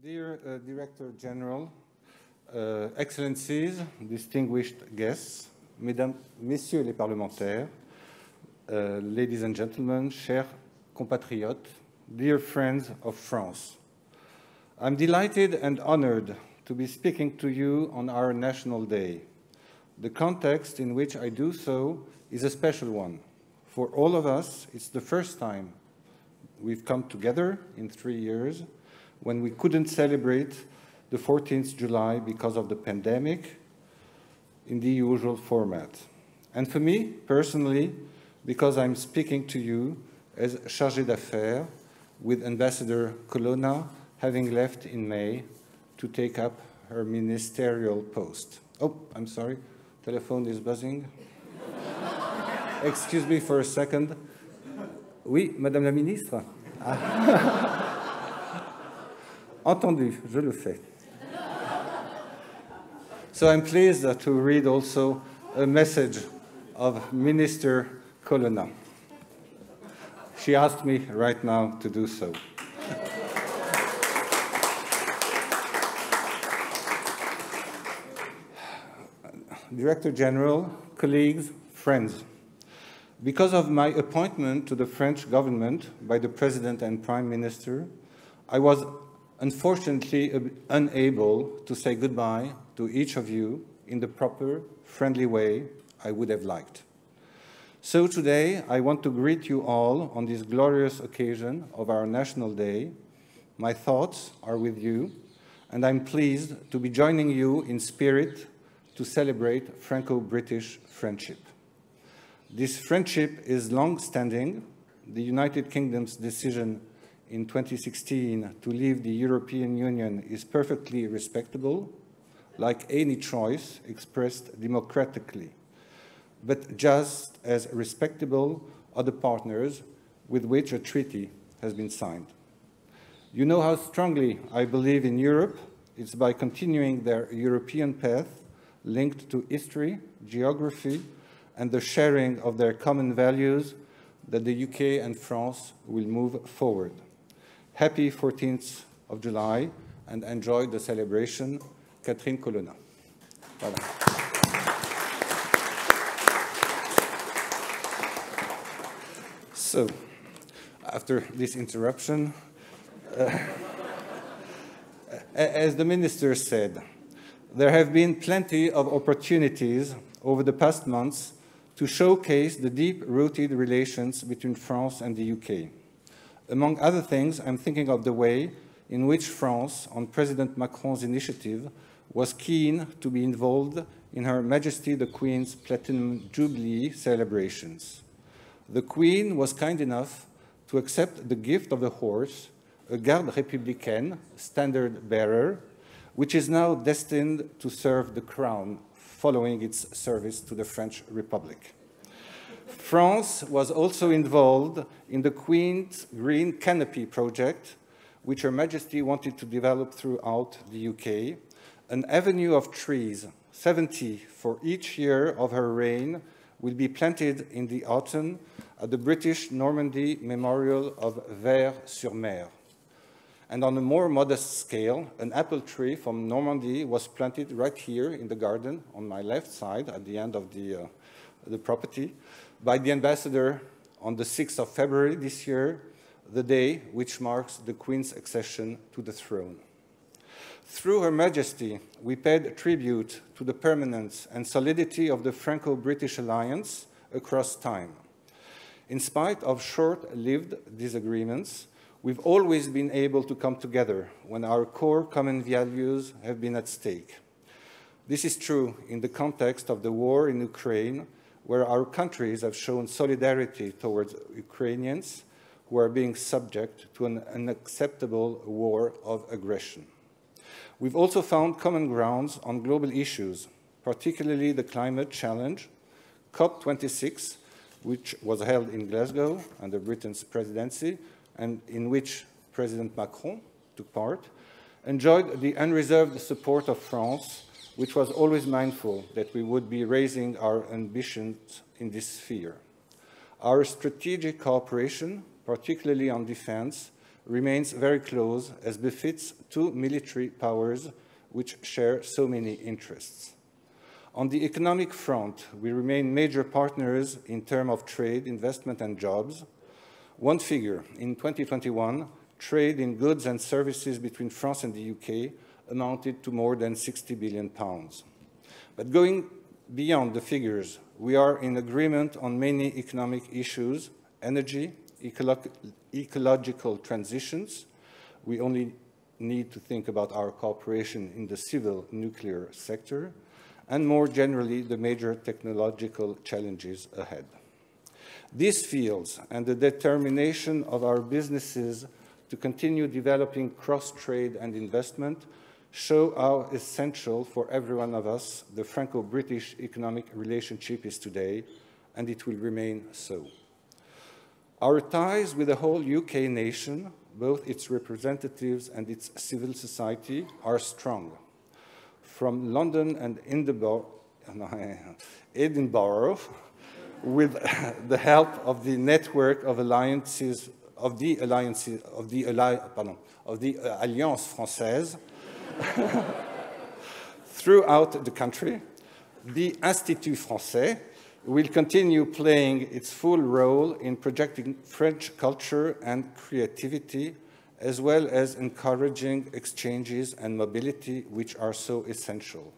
Dear uh, Director General, uh, Excellencies, distinguished guests, Mesdames, Messieurs les parlementaires, uh, ladies and gentlemen, chers compatriotes, dear friends of France. I'm delighted and honored to be speaking to you on our National Day. The context in which I do so is a special one. For all of us, it's the first time we've come together in three years when we couldn't celebrate the 14th July because of the pandemic in the usual format. And for me, personally, because I'm speaking to you as chargé d'affaires with Ambassador Colonna having left in May to take up her ministerial post. Oh, I'm sorry, telephone is buzzing. Excuse me for a second. Oui, Madame la Ministre ah. Entendu, je le fais. So I'm pleased to read also a message of Minister Colonna. She asked me right now to do so. Director General, colleagues, friends. Because of my appointment to the French government by the President and Prime Minister, I was unfortunately unable to say goodbye to each of you in the proper, friendly way I would have liked. So today, I want to greet you all on this glorious occasion of our National Day. My thoughts are with you, and I'm pleased to be joining you in spirit to celebrate Franco-British friendship. This friendship is long-standing. The United Kingdom's decision in 2016 to leave the European Union is perfectly respectable, like any choice expressed democratically, but just as respectable are the partners with which a treaty has been signed. You know how strongly I believe in Europe. It's by continuing their European path linked to history, geography, and the sharing of their common values that the UK and France will move forward. Happy 14th of July and enjoy the celebration. Catherine Colonna. Voilà. So, after this interruption, uh, as the minister said, there have been plenty of opportunities over the past months to showcase the deep-rooted relations between France and the UK. Among other things, I'm thinking of the way in which France, on President Macron's initiative, was keen to be involved in Her Majesty the Queen's Platinum Jubilee celebrations. The Queen was kind enough to accept the gift of the horse, a Garde Républicaine standard bearer, which is now destined to serve the crown following its service to the French Republic. France was also involved in the Queen's Green Canopy project, which Her Majesty wanted to develop throughout the UK, an avenue of trees, 70 for each year of her reign, will be planted in the autumn at the British Normandy Memorial of Ver-sur-Mer. And on a more modest scale, an apple tree from Normandy was planted right here in the garden on my left side at the end of the, uh, the property by the ambassador on the 6th of February this year, the day which marks the Queen's accession to the throne. Through Her Majesty, we paid tribute to the permanence and solidity of the Franco-British alliance across time. In spite of short-lived disagreements, we've always been able to come together when our core common values have been at stake. This is true in the context of the war in Ukraine where our countries have shown solidarity towards Ukrainians who are being subject to an unacceptable war of aggression. We've also found common grounds on global issues, particularly the climate challenge, COP26, which was held in Glasgow under Britain's presidency, and in which President Macron took part, enjoyed the unreserved support of France which was always mindful that we would be raising our ambitions in this sphere. Our strategic cooperation, particularly on defense, remains very close, as befits two military powers which share so many interests. On the economic front, we remain major partners in terms of trade, investment, and jobs. One figure, in 2021, trade in goods and services between France and the UK amounted to more than 60 billion pounds. But going beyond the figures, we are in agreement on many economic issues, energy, ecolo ecological transitions. We only need to think about our cooperation in the civil nuclear sector, and more generally, the major technological challenges ahead. These fields and the determination of our businesses to continue developing cross-trade and investment show how essential for every one of us the Franco-British economic relationship is today, and it will remain so. Our ties with the whole UK nation, both its representatives and its civil society, are strong. From London and Edinburgh, with the help of the network of alliances of the alliances of the pardon, of the uh, Alliance Française throughout the country, the Institut Français will continue playing its full role in projecting French culture and creativity, as well as encouraging exchanges and mobility, which are so essential.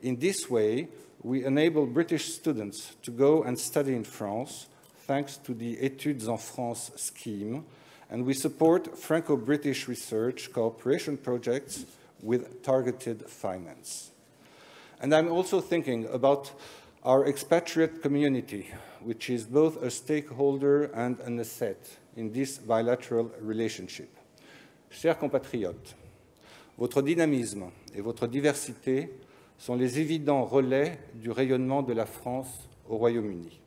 In this way, we enable British students to go and study in France, thanks to the Études en France scheme, and we support Franco-British research cooperation projects with targeted finance. And I'm also thinking about our expatriate community, which is both a stakeholder and an asset in this bilateral relationship. Chers compatriotes, votre dynamisme et votre diversité sont les évidents relais du rayonnement de la France au Royaume-Uni.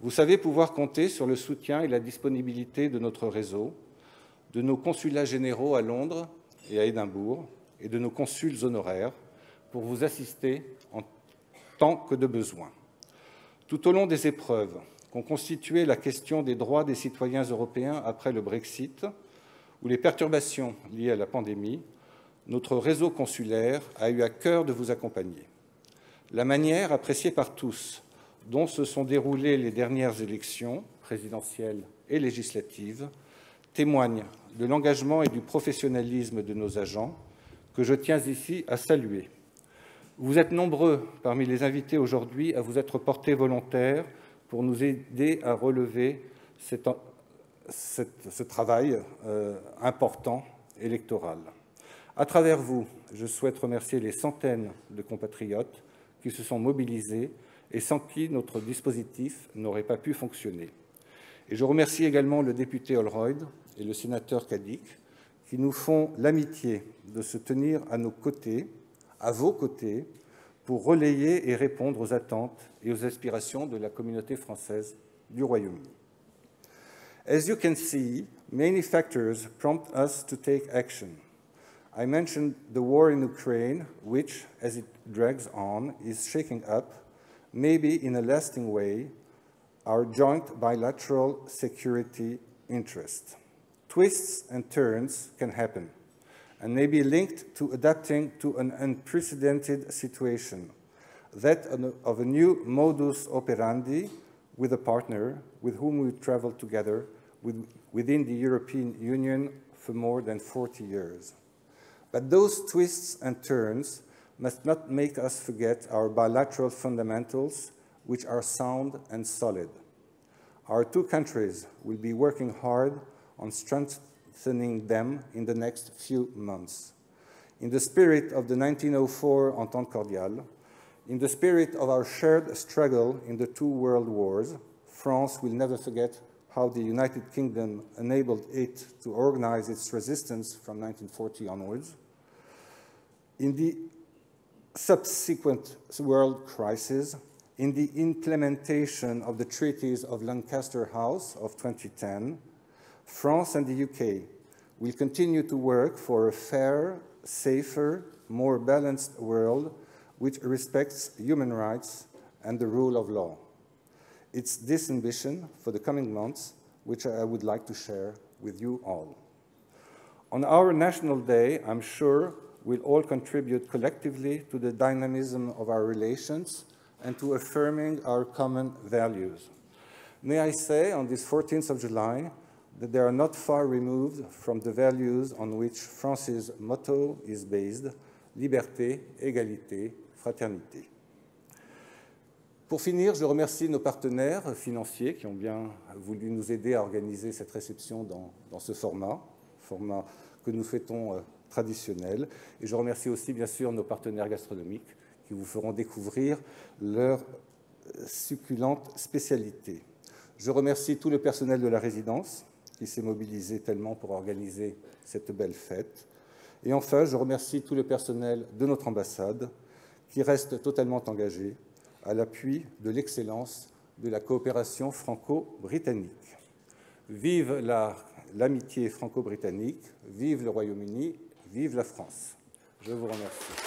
Vous savez pouvoir compter sur le soutien et la disponibilité de notre réseau, de nos consulats généraux à Londres et à Édimbourg, et de nos consuls honoraires pour vous assister en tant que de besoin. Tout au long des épreuves qu'ont constitué la question des droits des citoyens européens après le Brexit ou les perturbations liées à la pandémie, notre réseau consulaire a eu à cœur de vous accompagner. La manière appréciée par tous dont se sont déroulées les dernières élections présidentielles et législatives témoigne de l'engagement et du professionnalisme de nos agents que je tiens ici à saluer. Vous êtes nombreux parmi les invités aujourd'hui à vous être portés volontaires pour nous aider à relever ce travail euh, important électoral. À travers vous, je souhaite remercier les centaines de compatriotes qui se sont mobilisés et sans qui notre dispositif n'aurait pas pu fonctionner. Et je remercie également le député Holroyd et le sénateur Cadic qui nous font l'amitié de se tenir à nos côtés, à vos côtés, pour relayer et répondre aux attentes et aux aspirations de la communauté française du Royaume-Uni. As you can see, many factors prompt us to take action. I mentioned the war in Ukraine, which, as it drags on, is shaking up maybe in a lasting way, our joint bilateral security interest. Twists and turns can happen and may be linked to adapting to an unprecedented situation, that of a new modus operandi with a partner with whom we travel together with, within the European Union for more than 40 years. But those twists and turns must not make us forget our bilateral fundamentals, which are sound and solid. Our two countries will be working hard on strengthening them in the next few months. In the spirit of the 1904 Entente Cordiale, in the spirit of our shared struggle in the two world wars, France will never forget how the United Kingdom enabled it to organize its resistance from 1940 onwards. In the subsequent world crisis in the implementation of the treaties of Lancaster House of 2010, France and the UK will continue to work for a fair, safer, more balanced world which respects human rights and the rule of law. It's this ambition for the coming months which I would like to share with you all. On our National Day, I'm sure we'll all contribute collectively to the dynamism of our relations and to affirming our common values. May I say on this 14th of July that they are not far removed from the values on which France's motto is based, liberté, égalité, fraternité. Pour finir, je remercie nos partenaires financiers qui ont bien voulu nous aider à organiser cette réception dans, ce format, format que nous souhaitons euh, traditionnel. Et je remercie aussi bien sûr nos partenaires gastronomiques qui vous feront découvrir leurs euh, succulentes spécialités. Je remercie tout le personnel de la résidence qui s'est mobilisé tellement pour organiser cette belle fête. Et enfin, je remercie tout le personnel de notre ambassade qui reste totalement engagé à l'appui de l'excellence de la coopération franco-britannique. Vive l'amitié franco-britannique, vive le Royaume-Uni, vive la France. Je vous remercie.